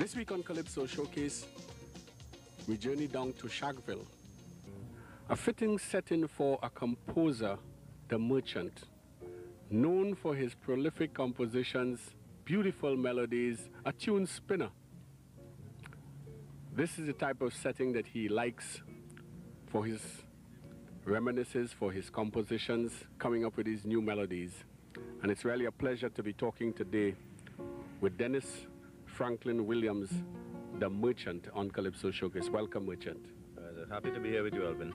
This week on Calypso Showcase, we journey down to Shagville, a fitting setting for a composer, the merchant, known for his prolific compositions, beautiful melodies, a tune spinner. This is the type of setting that he likes for his reminiscences, for his compositions, coming up with his new melodies. And it's really a pleasure to be talking today with Dennis Franklin Williams, the merchant on Calypso Showcase. Welcome, merchant. Uh, happy to be here with you, Alvin.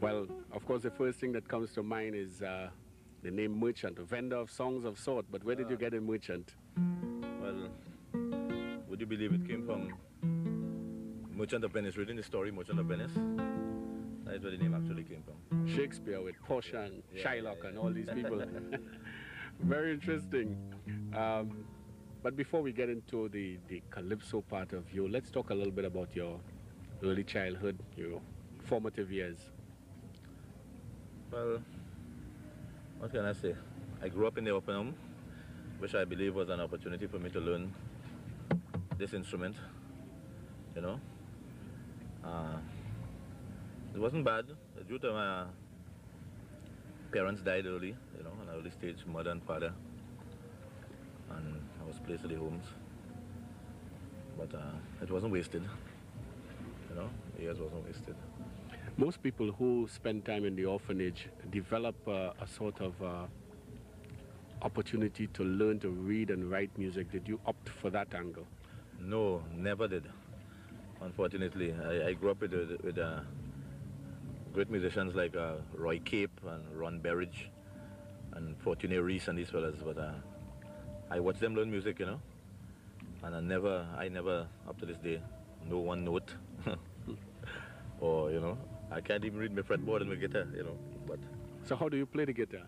Well, of course, the first thing that comes to mind is uh, the name merchant, a vendor of songs of sort. But where did you Ah. get a merchant? Well, would you believe it came from Merchant of Venice? Reading the story, Merchant of Venice. That's where the name actually came from. Shakespeare with Portia and Yeah, Shylock yeah, and all these people. Very interesting. Um, but before we get into the, the calypso part of you, let's talk a little bit about your early childhood, your formative years. Well, what can I say? I grew up in the open home, which I believe was an opportunity for me to learn this instrument. You know, uh, it wasn't bad due to my parents died early. You know, an early stage, mother and father, I was placed in the homes. But uh, it wasn't wasted. You know, years wasn't wasted. Most people who spend time in the orphanage develop uh, a sort of uh, opportunity to learn to read and write music. Did you opt for that angle? No, never did. Unfortunately, I, I grew up with, uh, with uh, great musicians like uh, Roy Cape and Ron Berridge and Fortuné Reese and these fellas, but uh, I watch them learn music, you know, and I never, I never, up to this day, know one note, or you know, I can't even read my fretboard and my guitar, you know, but So how do you play the guitar?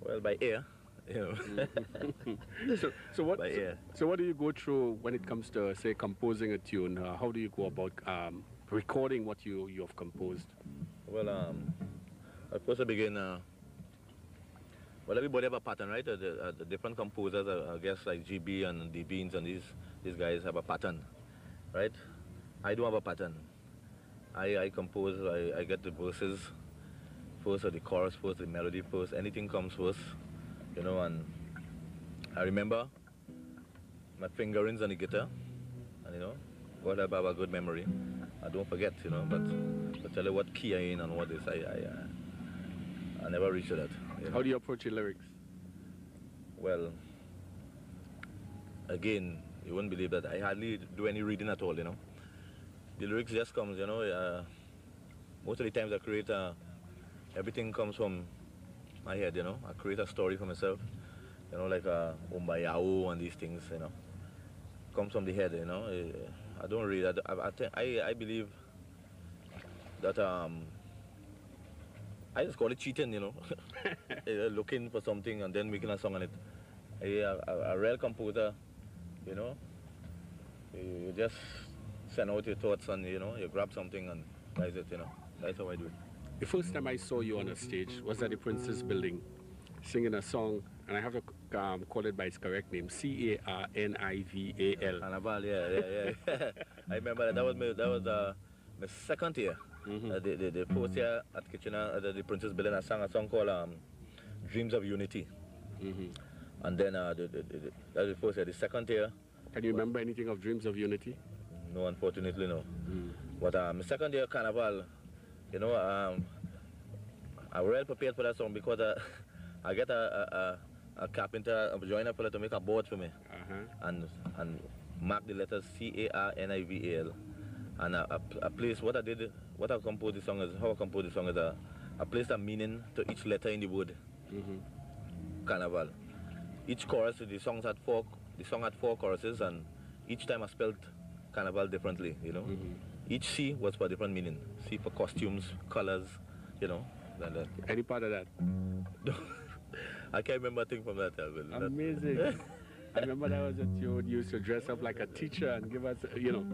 well, by ear, you know, so, so what? by so, ear. so what do you go through when it comes to say composing a tune? Uh, how do you go about um, recording what you you have composed? Well, um, at first I begin, uh, well, everybody have a pattern, right? The, uh, the different composers, uh, I guess, like GB and the Beans and these, these guys have a pattern, right? I don't have a pattern. I, I compose, I, I get the verses first, or the chorus first, the melody first, anything comes first, you know, and I remember my fingerings on the guitar, and you know, God I have a good memory. I don't forget, you know, but to tell you what key I in and what is, I, I, uh, I never reach that. You. How do you approach your lyrics? Well, again, you wouldn't believe that I hardly do any reading at all, you know. The lyrics just comes, you know. Uh, most of the times I create, uh, everything comes from my head, you know. I create a story for myself, you know, like uh, Umbaya and these things, you know. Comes from the head, you know. I don't read. I, I, I, I believe that um, I just call it cheating, you know. Looking for something and then making a song on it. A, a, a real composer, you know, you, you just send out your thoughts and, you know, you grab something and that's it, you know. That's how I do it. The first time I saw you on a stage was at the Princess Building, singing a song, and I have to um, call it by its correct name: C A R N I V A L. Carnival, yeah, yeah, yeah. I remember that. That was my, that was uh, my second year. Mhm. Uh, the, the, the first year at Kitchener, uh, the, the Princess Building, I sang a song called um, Dreams of Unity. Mhm. And then uh, the, the, the, that the first year. The second year, Can you remember anything of Dreams of Unity? no, unfortunately, no. Mm. But um, second year carnival, you know, um, I was well prepared for that song because uh, I get a, a, a, a carpenter, a joiner fella to make a board for me Uh-huh. and and mark the letters C A R N I V A L. And a, a, a place, what I did, what I composed the song is, how I composed the song is, uh, I placed a meaning to each letter in the word hmm carnival. Each chorus, the songs had four, the song had four choruses, and each time I spelled carnival differently. You know, Mhm. each C was for different meaning. C for costumes, colors, you know. And, uh, Any part of that? I can't remember a thing from that album. That- Amazing. I remember that was a tune you used to dress up like a teacher and give us, you know.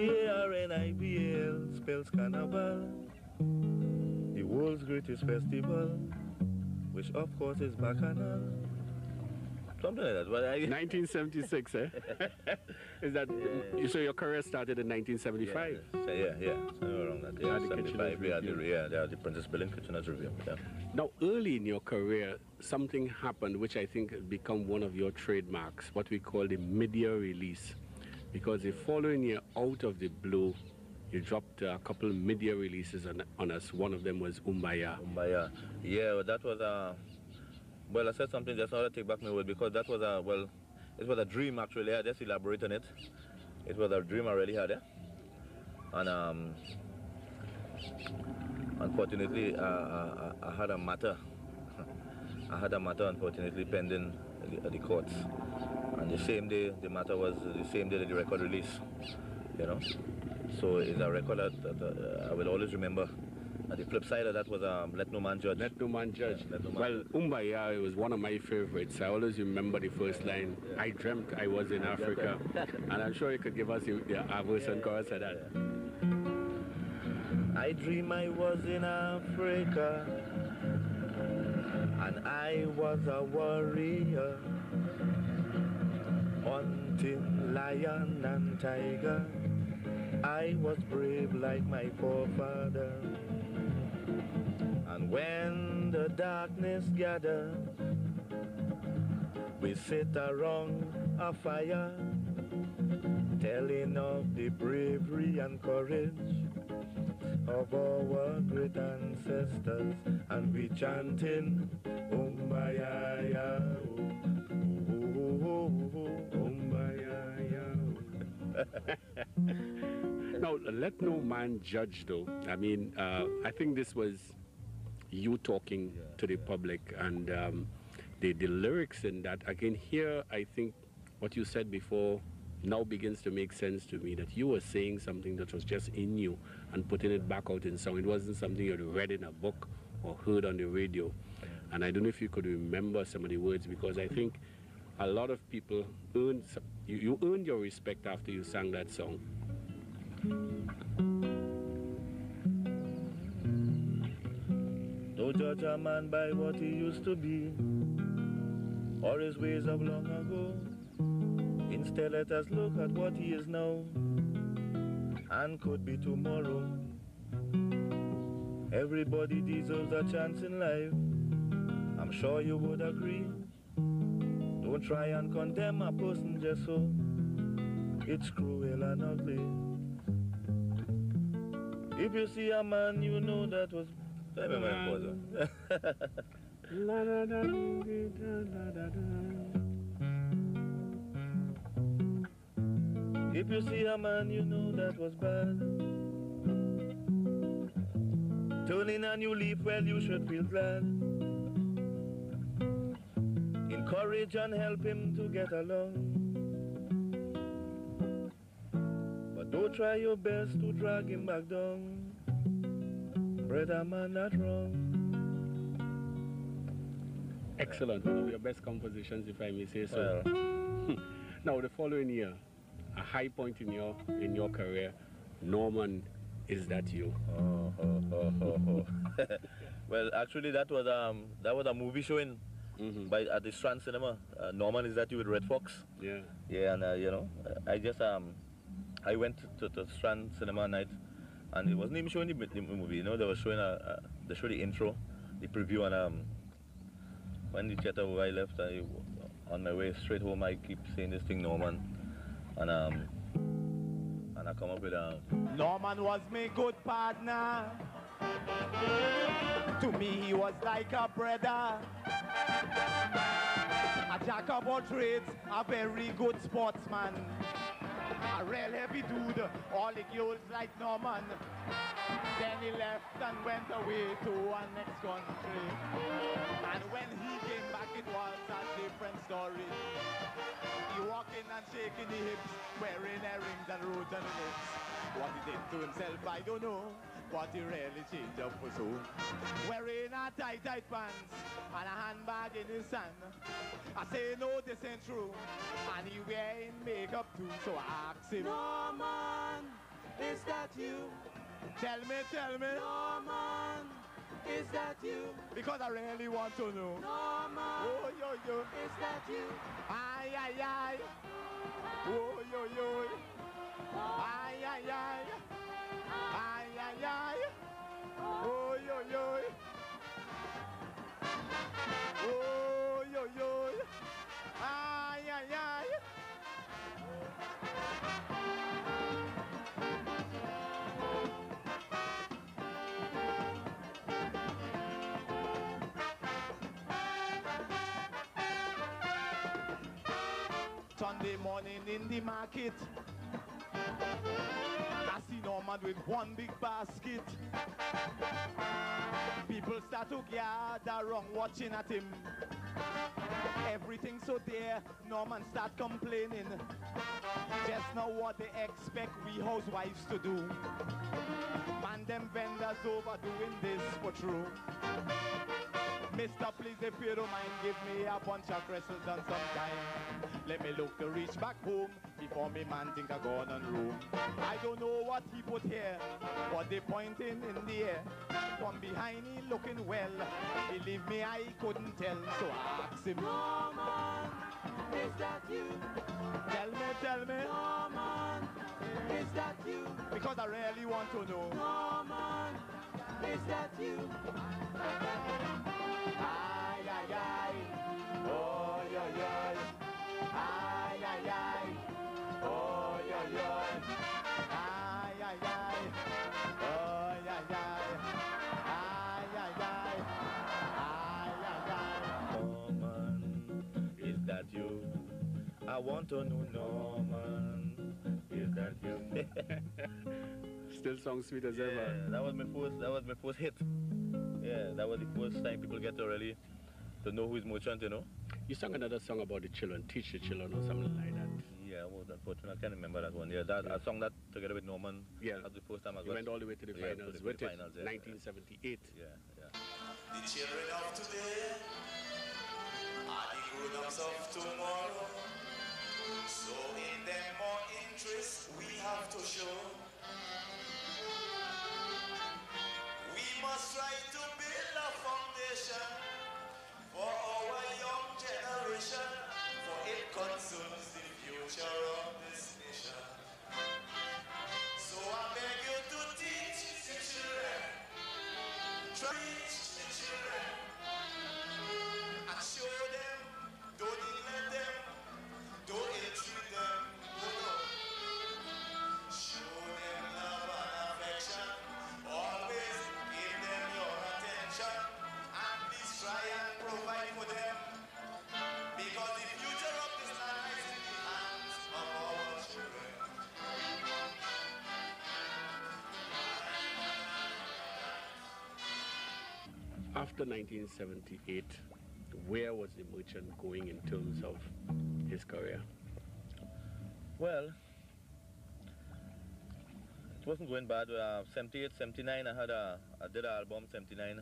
C-A-R-N-I-V-L spells carnival, the world's greatest festival, which of course is bacchanal. Something like that. But I, 1976, eh? Is that Yeah. so? Your career started in 1975. Yeah, so, yeah, yeah, somewhere around that. Yeah, had the Kitchener's yeah, the, yeah, yeah, the Princess Building Kitchener's Revue. Yeah. Now, early in your career, something happened which I think has become one of your trademarks, what we call the mid-year release. Because the following year, out of the blue, you dropped a couple media releases on, on us. One of them was Umbaya. Umbaya. yeah, well, that was a. Well, I said something just now to take back my word because that was a well, it was a dream actually. I just elaborate on it. It was a dream I really had, yeah. And um, unfortunately, uh, I, I I had a matter. I had a matter, unfortunately, pending at the, at the courts. And the same day, the matter was the same day that the record release. You know, so it's a record that, that uh, I will always remember. And the flip side of that was um, Let No Man Judge. Let no man judge. Let no man well, Umbaya it was one of my favorites. I always remember the first line. I dreamt I was in Africa. and I'm sure you could give us the, the our verse and chorus of that. I dream I was in Africa and I was a warrior hunting lion and tiger. I was brave like my forefather. And when the darkness gathered, we sit around a fire, telling of the bravery and courage of our great ancestors, and we chanting oh, Umbayaya. Now, let no man judge, though. I mean, uh, I think this was you talking to the public, and um, the, the lyrics in that, again, here, I think what you said before now begins to make sense to me that you were saying something that was just in you and putting it back out in song. It wasn't something you had read in a book or heard on the radio. And I don't know if you could remember some of the words because I think a lot of people earned, you, you earned your respect after you sang that song. Don't judge a man by what he used to be or his ways of long ago. Instead, let us look at what he is now and could be tomorrow. Everybody deserves a chance in life. I'm sure you would agree. Don't try and condemn a person just so. It's cruel and ugly. If you see a man you know that was. Let me mind pause. If you see a man you know that was bad, turning a new leaf, well, you should feel glad. Encourage and help him to get along. But don't try your best to drag him back down. Brother man, not wrong. Excellent. One of your best compositions, if I may say so. Well, Now, the following year, a high point in your in your career, Norman, is that you? oh, oh, oh, well, actually, that was um that was a movie showing Mm-hmm. by at the Strand Cinema. Uh, Norman is that you with Redd Foxx? Yeah. Yeah, and uh, you know, I just um, I went to, to Strand Cinema night, and it wasn't even showing the, the movie. You know, they were showing a, uh, they showed the intro, the preview, and um, when the theater where I left, I on my way straight home, I keep saying this thing, Norman, and um, and I come up with um, Norman was my good partner. To me, he was like a brother. A jack of all trades, a very good sportsman. A real heavy dude, all the girls like Norman. Then he left and went away to a next country. And when he came back, it was a different story. And shaking the hips, wearing earrings and roots on the lips. What he did to himself, I don't know. But he really changed up for so. Wearing a tight, tight pants and a handbag in his hand. I say no, this ain't true. And he wearing makeup too, so I ask him. Norman, is that you? Tell me, tell me. Norman, is that you? Because I really want to know. Norman. Oh, yo, yo. Is that you? Ay, ay, ay. Oh, yo, yo. Ay, ay, ay. Ay. Oh, yo, yo. Oh, yo, yo. Ay, ay, ay. Sunday morning in the market. I see Norman with one big basket. People start to gather around watching at him. Everything so dear, Norman start complaining. Just know what they expect we housewives to do. Man, them vendors overdoing this for true. Mister, please, if you don't mind, give me a bunch of crystals and some time. Let me look to reach back home before me man think I gone on room. I don't know what he put here, but they pointing in the air. From behind he looking well. Believe me, I couldn't tell, so I asked him. Norman, is that you? Tell me, tell me, Norman, is that you? because I really want to know. Norman, is that you? Ay, ay, ay. Oh, yo, yo. Ay, ay, ay. Oh, yo, yo. Ay, ay, ay. Oh, yeah, yeah. Ay, ay, ay. Ay, ay, ay. Norman, is that you? I want to know, Norman, is that you? Still sounds sweet as yeah, ever. that was my first. That was my first hit. Yeah, that was the first time people get to really to know who is merchant, you know. You sang another song about the children, teach the children or something like that. Yeah, well, unfortunately, I can't remember that one. Yeah, that I sung that together with Norman. Yeah. that's the first time I You went all the way to the Yeah, to finals the- with the it, yeah, 1978. Yeah, yeah. The children of today are the grown-ups of tomorrow. So in them more interest we have to show. We must try to build a foundation for our young generation, for it concerns the future of this nation. So I beg you to teach the children Teach the children After 1978, where was the merchant going in terms of his career? Well, it wasn't going bad. Uh, 78, 79, I had a, I did an album, 79.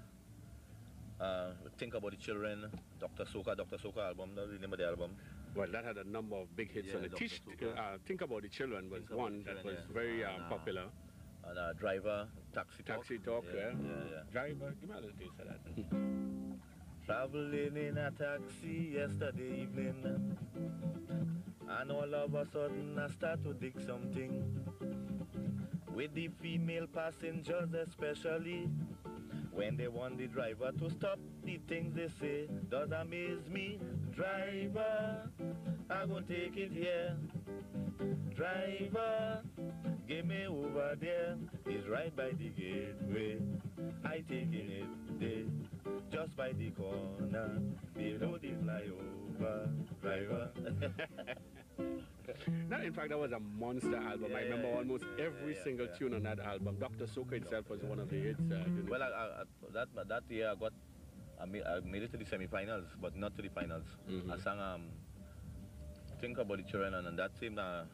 Uh, Think About the Children, Dr. Soca, Dr. Soca album, that's the name of the album. Well, that had a number of big hits Yeah, on it. Teach, uh, Think About the Children was Think one the that Children, was yeah. very uh, uh, popular. And uh, Driver, Taxi Talk. Taxi Talk, yeah. yeah, yeah. Driver, give me a little taste of that. Traveling in a taxi yesterday evening, and all of a sudden I start to dig something. With the female passengers especially, when they want the driver to stop, the things they say does amaze me. Driver, I gonna take it here. Driver, get me over there. It's right by the gateway. I taking it there just by the corner, below the flyover, driver. That, in fact, that was a monster album. I remember yeah, almost yeah, every yeah, single yeah. tune on that album. Dr. Soca itself was one of the hits. Uh, well, I, I, that that year I got, I made, I made it to the semi-finals, but not to the finals. Mhm. I sang um, Think About the Children, and, and that same, uh,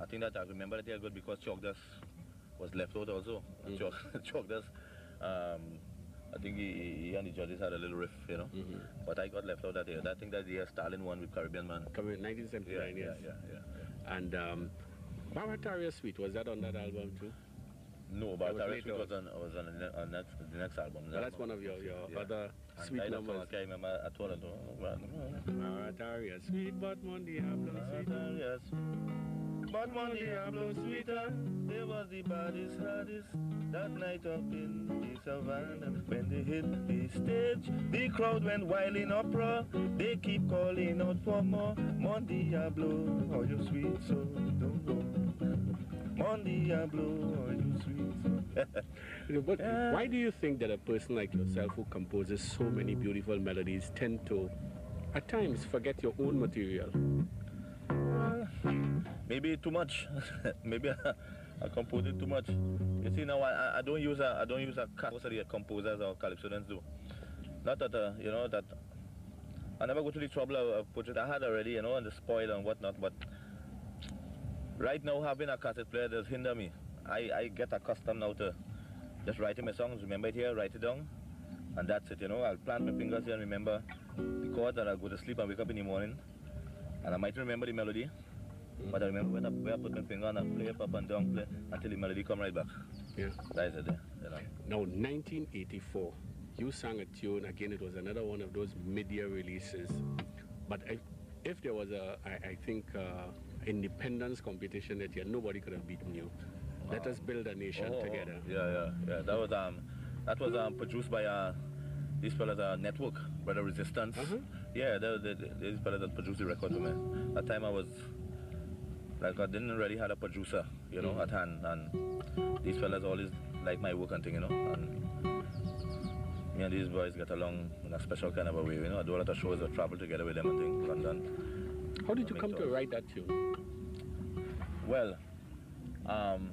I think that I remember that year good because Chalkdust was left out also. Mhm. Chog, Chalkdust, um, I think he, he and the judges had a little riff, you know. Mhm. But I got left out that year. I think that year Stalin won with Caribbean Man. In 1979, yeah, yes. yeah, yeah, yeah. And um, Barataria Suite, was that on that album too? No, but That was Sweet was on, was on the, on next, the next album. So that's one of your, your Yeah. other And sweet numbers. I remember at all. I don't. Well, no. Barataria, sweet but Mon Diablo, sweet. But Mon Diablo sweeter, there was the baddest, hardest that night up in the savannah. When they hit the stage, the crowd went wild in uproar. They keep calling out for more. Mon Diablo, oh you sweet so don't go. Mon Diablo, oh you sweet so. But why do you think that a person like yourself who composes so many beautiful melodies tend to, at times, forget your own material? Well, maybe too much. maybe I, I composed it too much. You see now I, I- don't use a I don't use a cat most of the composers or calypsonians do. Not that uh, you know that I never go to the trouble of, it. I had already you know and the spoil and whatnot, but right now having a cassette player does hinder me. I, I get accustomed now to just writing my songs, remember it here, write it down, and that's it. You know I'll plant my fingers here and remember the chords, and I'll go to sleep and wake up in the morning, and I might remember the melody. But I remember when I, where I put my finger on and I play up, up and down, play until the melody come right back. Yeah. That's it there, you know. Now, 1984, you sang a tune. Again, it was another one of those mid-year releases. But if, if there was a, I, I think, uh, independence competition that year, nobody could have beaten you. Let us build a nation Oh, together. Yeah, yeah, yeah. That was um, that was um produced by uh, these fellas uh, Network, Brother Resistance. Uh-huh. Yeah, they, they, these fellas that produced the record for me. That time I was like I didn't really had a producer, you know, Mm. at hand, and these fellas always like my work and thing, you know, and me and these boys get along in a special kind of a way, you know. I do a lot of shows, I travel together with them and things, London. How did you come to write that tune? Well, um,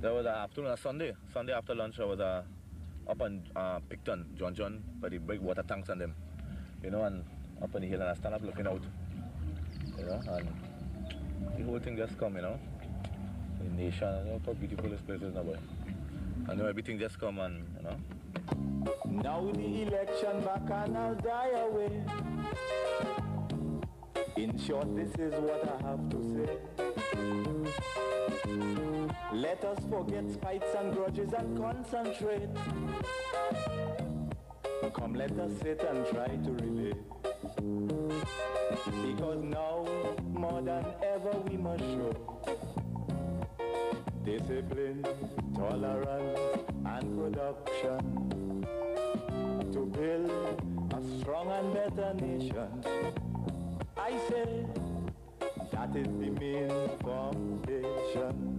there was a afternoon, a Sunday, Sunday after lunch, I was uh, up on uh, Picton, John John, the big water tanks and them, you know, and up on the hill, and I stand up looking out, you know, and the whole thing just come, you know, the nation, you know, how beautiful this place is now, boy. I know everything just come and, you know, Now the election bacchanal die away. In short, this is what I have to say. Let us forget fights and grudges and concentrate. Come, let us sit and try to relate. Because now, more than ever, we must show discipline, tolerance, and production to build a strong and better nation. I say that is the main foundation.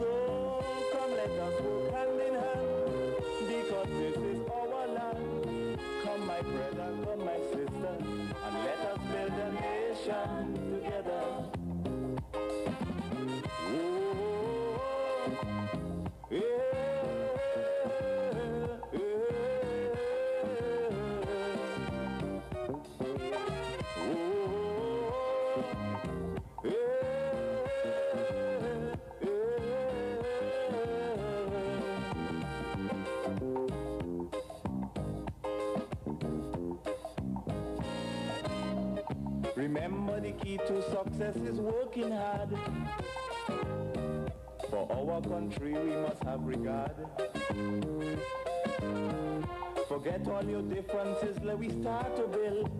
So come let us work hand in hand because this is our land. Come my brother, come my sister, and let us build a nation success is working hard. For our country we must have regard. Forget all your differences, let we start to build.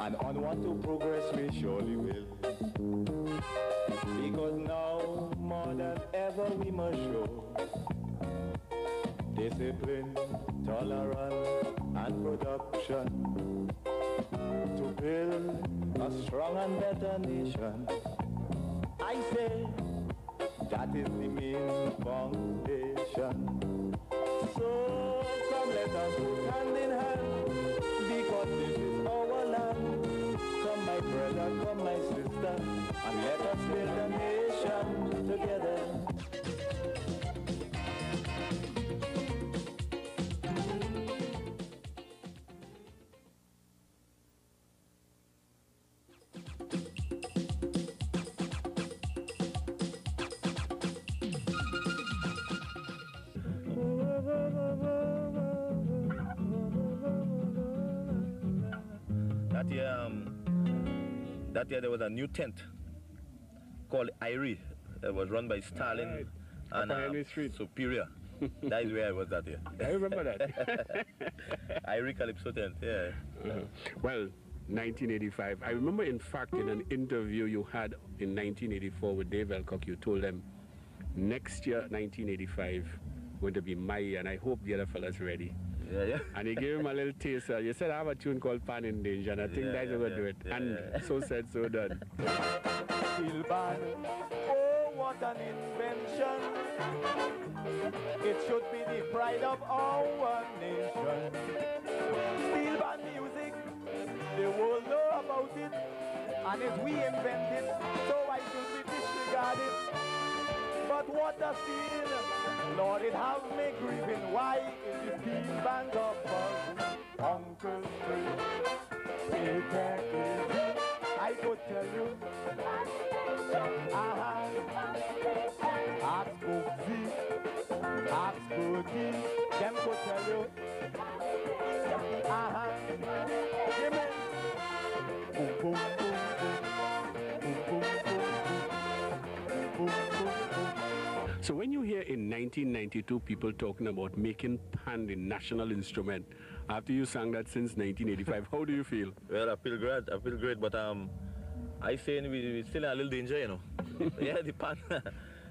And onward to progress we surely will. A strong and better nation. I say that is the main foundation. So come let us work hand in hand because this is our land. Come my brother, come my sister, and let us build a nation together. That year there was a new tent called Irie. It was run by Stalin Right. and uh. Superior. that is where I was that year. I remember that. Irie Calypso tent, yeah. Uh-huh. Well, 1985. I remember, in fact, in an interview you had in 1984 with Dave Elcock, you told them next year, 1985, going to be my year, and I hope the other fellas ready. Yeah, yeah. And he gave him a little taster. You said I have a tune called Pan in Danger, and I think Yeah, that's yeah, going to yeah, do it. yeah, and yeah. so said, so done. steel band. Oh, what an invention. It should be the pride of our nation. Steel band music, the world know about it. And it's we invent it, so why should we disregard it? But what a steel, Lord, it have me grieving. Why is the steel band of? Uncle Chris, take care. I could tell you. Uh-huh. Ask Boogsie, ask Boogie, them could tell you. So when you hear in 1992 people talking about making pan the national instrument, after you sang that since 1985, how do you feel? Well, I feel great. I feel great, but um, I say we we still in a little danger, you know. yeah, the pan,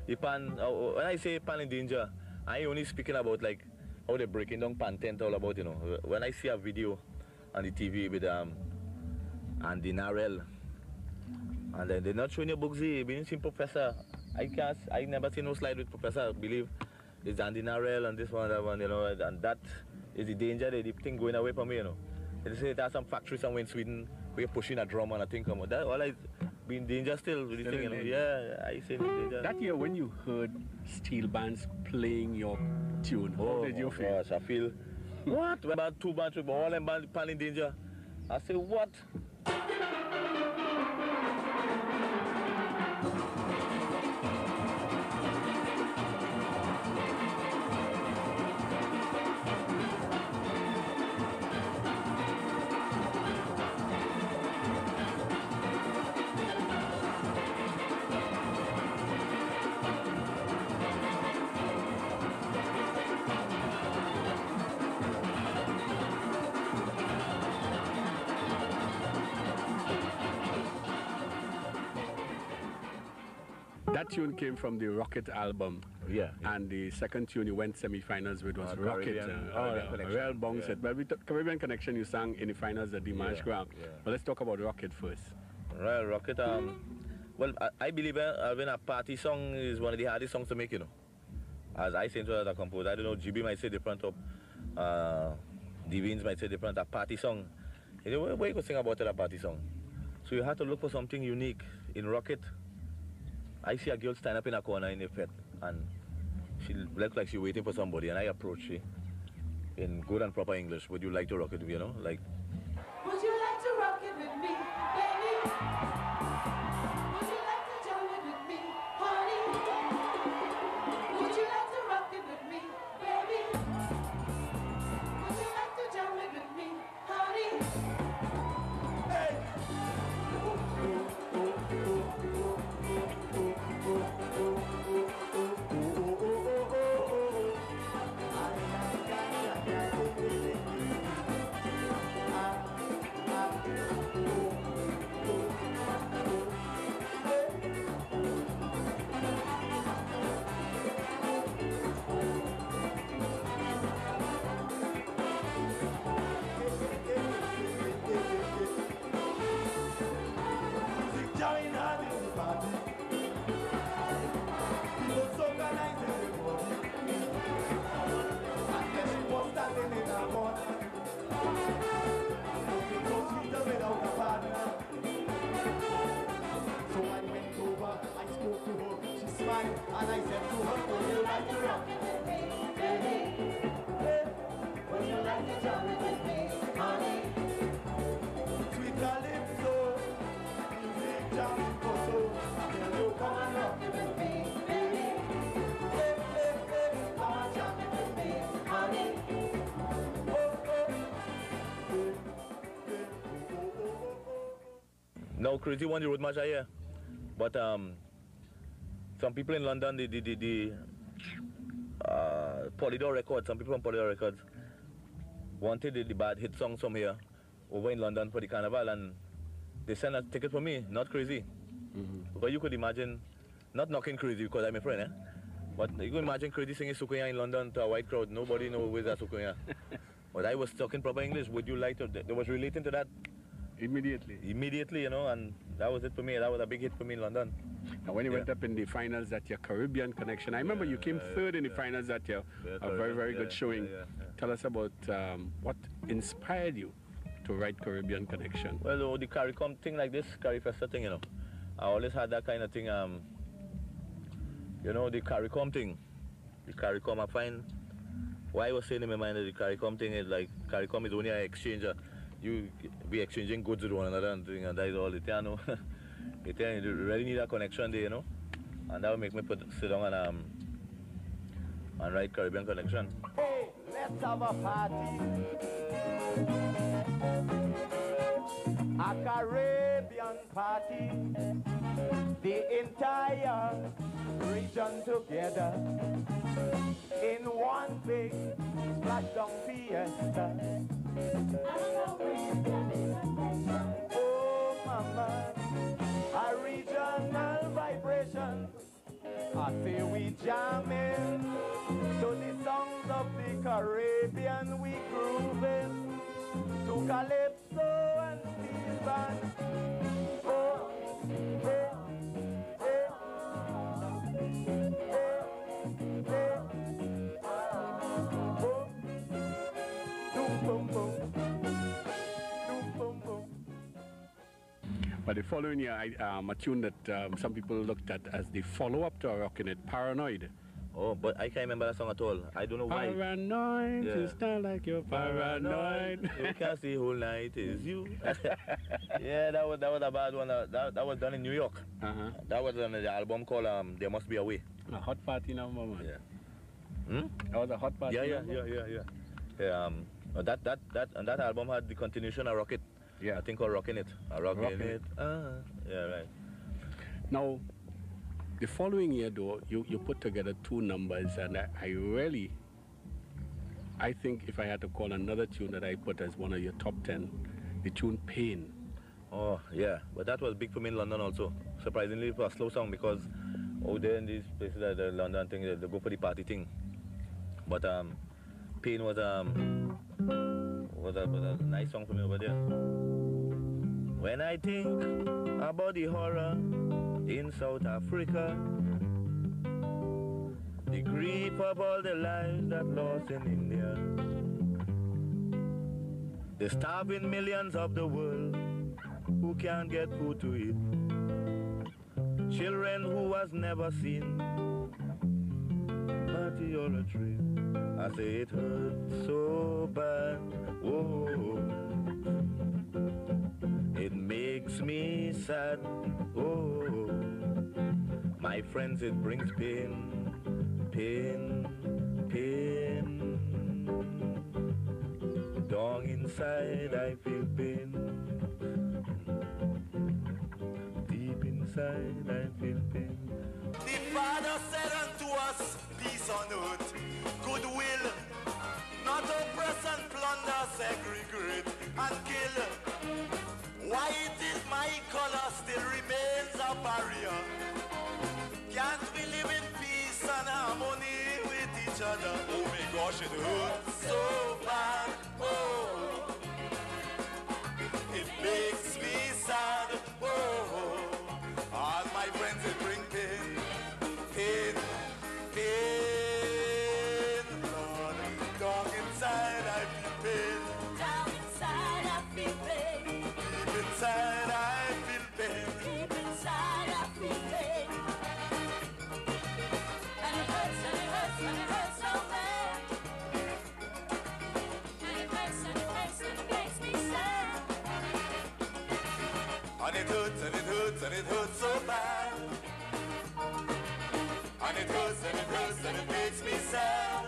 the pan. Uh, when I say pan in danger, I only speaking about like how they breaking down pan tent all about, you know. When I see a video on the TV with um Andy Narell, and then they're not showing you Boogsie, being seen Professor. I can't. I never seen no slide with Professor. I believe it's Andy Narell and this one, that one, you know, and that is the danger, the, thing going away from me, you know. They say there's some factory somewhere in Sweden where you're pushing a drum and a thing come out. That all I be in danger still with the thing, you know. Yeah, I say danger. That year when you heard steel bands playing your tune, how oh did you oh, feel? Gosh, I feel what? About two bands all them bands pan in danger. I say what? That tune came from the Rocket album. Yeah. And the second tune you went semi-finals with was Uh, Rocket. Caribbean- uh, oh, Connection. Real bounce Yeah. But with Caribbean Connection, you sang in the finals at Dimanche Yeah, Ground. yeah. But let's talk about Rocket first. Right, Rocket. Um, well, I, I believe uh, Alvin, a party song is one of the hardest songs to make, you know. As I say to a composer, I don't know, GB might say different of, uh, Divines might say different, a party song. You know, where, where you could sing about it, a party song? So you have to look for something unique. In Rocket, I see a girl stand up in a corner in the pit, and she looked like she's waiting for somebody, and I approach her in good and proper English. Would you like to rock it, you know? Like, and I said to her, would you like to rock it with? Would you you. Oh, oh. No, Crazy won the road match I hear. But um, some people in London, the the the, the uh, Polydor Records, some people from Polydor Records wanted the, the bad hit songs from here over in London for the carnival, and they sent a ticket for me. Not crazy, because you could imagine, not knocking crazy because I'm a friend, eh? But you can imagine crazy singing Sukuya in London to a white crowd. Nobody knows where's that Sukuya. but I was talking proper English. Would you like to? They was relating to that Immediately. immediately, you know, and that was it for me. That was a big hit for me in London. Now, when you went up in the finals at your Caribbean Connection, I remember you came yeah, third in the yeah. finals that year. Yeah, a very, very good showing. yeah, yeah. Tell us about um, what inspired you to write Caribbean Connection. Well, oh, the CARICOM thing like this, CARIFESTA thing, you know, I always had that kind of thing. Um, you know, the CARICOM thing, the CARICOM, I find why I was saying in my mind that the CARICOM thing is like CARICOM is only an exchanger. You be exchanging goods with one another and thing, and that is all it. You know, it you really need a connection there, you know, and that would make me put sit down and um and write Caribbean Connection. Hey, let's have a party. A Caribbean party. The entire region together in one big splashdown fiesta. Oh, mama. I say we jamming to the songs of the Caribbean. We grooving to calypso and steel But the following year, I, um, a tune that um, some people looked at as the follow-up to Rockin' It, Paranoid. Oh, but I can't remember that song at all. I don't know why. Paranoid, Yeah. you sound like you're paranoid. you can't see whole night is you. yeah, that was that was a bad one. That, that was done in New York. uh-huh. That was on the album called um, There Must Be a Way. A hot party number, man. Yeah. Hmm? That was a hot party Yeah, yeah, number? yeah, yeah, yeah. Yeah, um, that that that and that album had the continuation of Rocket. Yeah. I think called Rockin' It. Uh, Rockin' Rockin' It. Ah, yeah, right. Now, the following year, though, you, you put together two numbers, and I, I really, I think if I had to call another tune that I put as one of your top 10, the tune Pain. Oh, yeah. But that was big for me in London also. Surprisingly for a slow song because out there in these places, like the London thing, they, they go for the party thing. But um, Pain was um was a, was nice song for me over there. When I think about the horror in South Africa, the grief of all the lives that lost in India, the starving millions of the world who can't get food to eat. Children who has never seen party or a tree. I say it hurts so bad. Oh, it makes me sad. Oh, my friends, it brings pain, pain, pain. Down inside, I feel pain. Deep inside, I feel pain. Us, peace on earth, goodwill, not oppress and plunder, segregate and kill. Why it is my color still remains a barrier? Can't we live in peace and harmony with each other? Oh my gosh, it hurts so bad. Oh, And it hurts and it hurts and it makes me sad.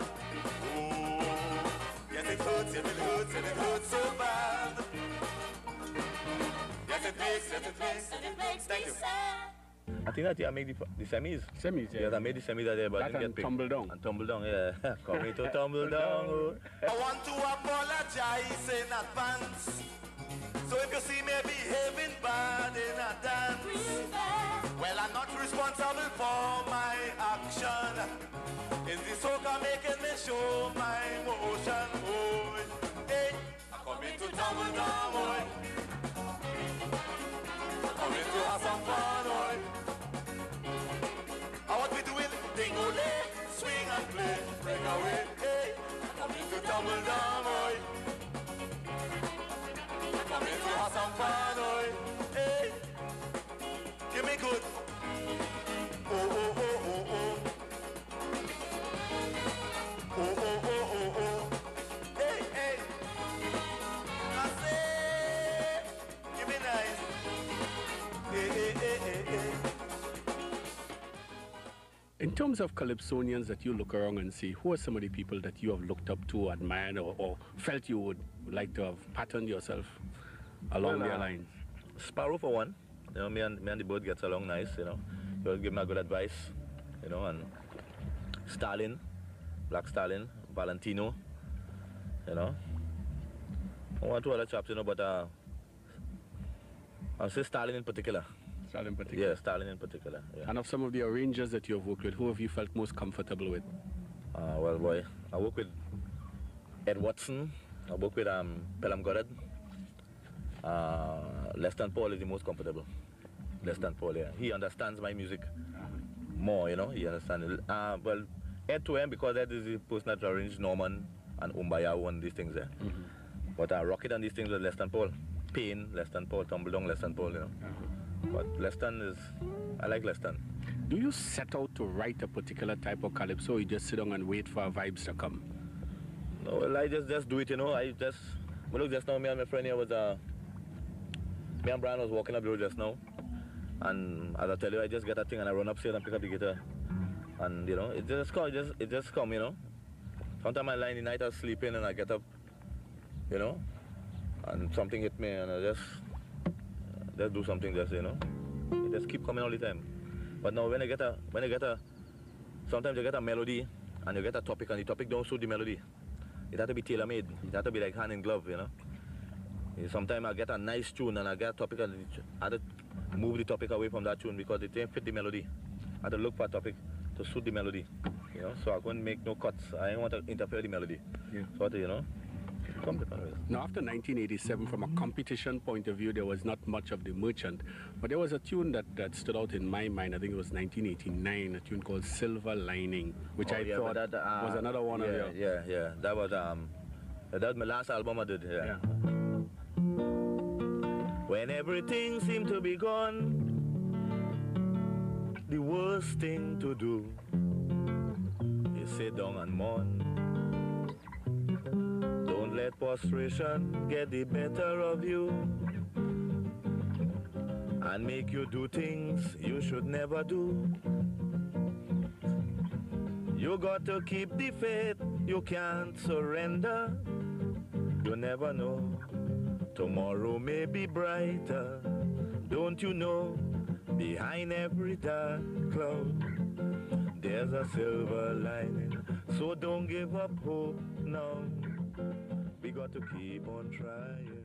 Oh, yes it hurts, yes it hurts and it hurts so bad. Yes it makes, yes it makes, And it makes Thank me you. sad. I think that year I made the, the semis. Semis, yeah. Yes, I made the semis that year, but I That didn't and get picked. tumble down. And tumble down, yeah. Coming to tumble down. oh. I want to apologize in advance. So if you see me behaving bad in a dance, well, I'm not responsible for my action. Is the soca making me show my emotion? Oh, hey, I'm coming to tumble down, boy. I'm coming to have some fun, boy. And what we doing? Ding-o-lay, swing and play, bring away, hey. I'm coming to tumble down, boy. I'm coming to have some fun, boy. Hey, me good. Oh, oh, oh, oh, oh. Oh, oh, oh, oh, oh. Hey, hey. I say, give me nice. Hey, hey, hey, hey, hey. In terms of Calypsonians that you look around and see, who are some of the people that you have looked up to, admired, or, or felt you would like to have patterned yourself along Well, their uh, lines? Sparrow for one. You know, me and me and the bird gets along nice. You know, he will give me a good advice. You know, and Stalin, Black Stalin, Valentino. You know, I want two other chaps. You know, but uh, I'll say Stalin in particular. Stalin in particular. Yeah, Stalin in particular. Yeah. And of some of the arrangers that you have worked with, who have you felt most comfortable with? Uh, well, boy, I work with Ed Watson. I work with um, Pelham Goddard. Uh, Leston Paul is the most comfortable. Leston Paul, yeah. He understands my music more, you know. He understands it. Uh, well, Ed to him because Ed is the person that arranged Norman and Umbaya and these things there. But uh, Rock It and these things with Leston Paul. Pain, Leston Paul, Tumble Down, Leston Paul, you know. But Leston is, I like Leston. Do you set out to write a particular type of calypso, or you just sit down and wait for vibes to come? No, well, I just just do it, you know. I just, well, look, just now, me and my friend here was, uh, me and Brian was walking up the road just now, and as I tell you, I just get a thing and I run upstairs and pick up the guitar, and you know, it just come, it just, it just come, you know. Sometimes I lie in the night, I'm sleeping, and I get up, you know, and something hit me, and I just, just do something, just you know, it just keep coming all the time. But now when I get a, when I get a, sometimes you get a melody, and you get a topic, and the topic don't suit the melody. It had to be tailor made. It had to be like hand in glove, you know. Sometimes I get a nice tune and I get a topic and I had to move the topic away from that tune because it didn't fit the melody. I had to look for a topic to suit the melody, you know. So I couldn't make no cuts. I didn't want to interfere with the melody. Yeah. So you know, come different ways. Now, after 1987, from a competition point of view, there was not much of the merchant, but there was a tune that, that stood out in my mind. I think it was 1989, a tune called Silver Lining, which Oh, I yeah, thought that, uh, was another one yeah, of your. Yeah, yeah. That was um, that was my last album I did. Yeah. Yeah. When everything seemed to be gone, the worst thing to do is sit down and mourn. Don't let frustration get the better of you and make you do things you should never do. You got to keep the faith, you can't surrender. You never know, tomorrow may be brighter. Don't you know, behind every dark cloud, there's a silver lining. So don't give up hope now. We got to keep on trying.